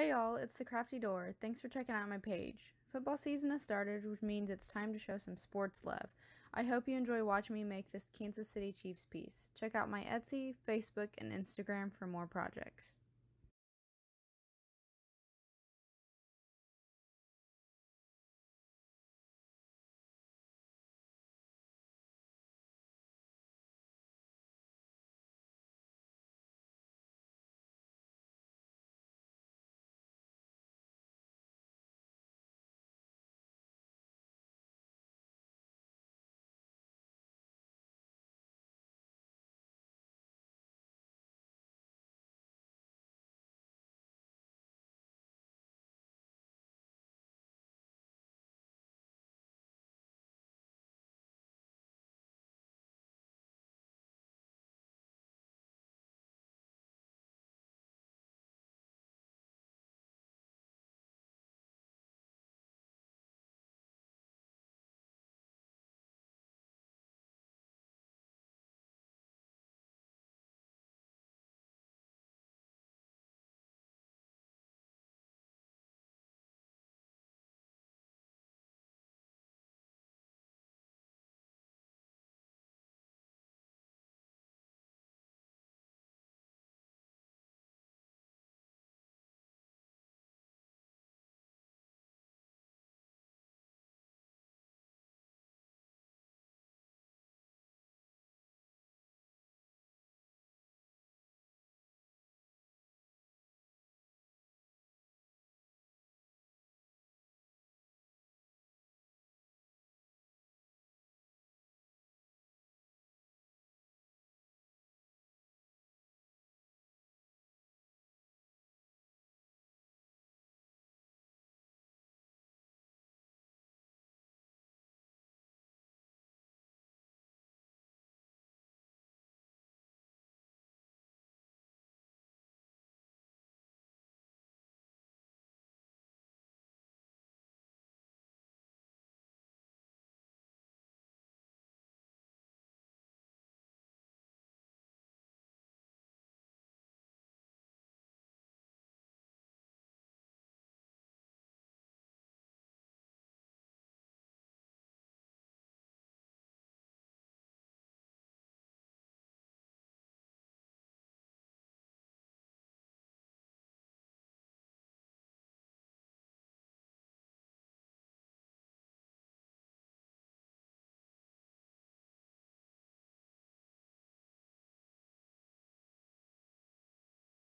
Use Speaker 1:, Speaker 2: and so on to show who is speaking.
Speaker 1: Hey y'all, it's the Crafty Door. Thanks for checking out my page. Football season has started, which means it's time to show some sports love. I hope you enjoy watching me make this Kansas City Chiefs piece. Check out my Etsy, Facebook, and Instagram for more projects.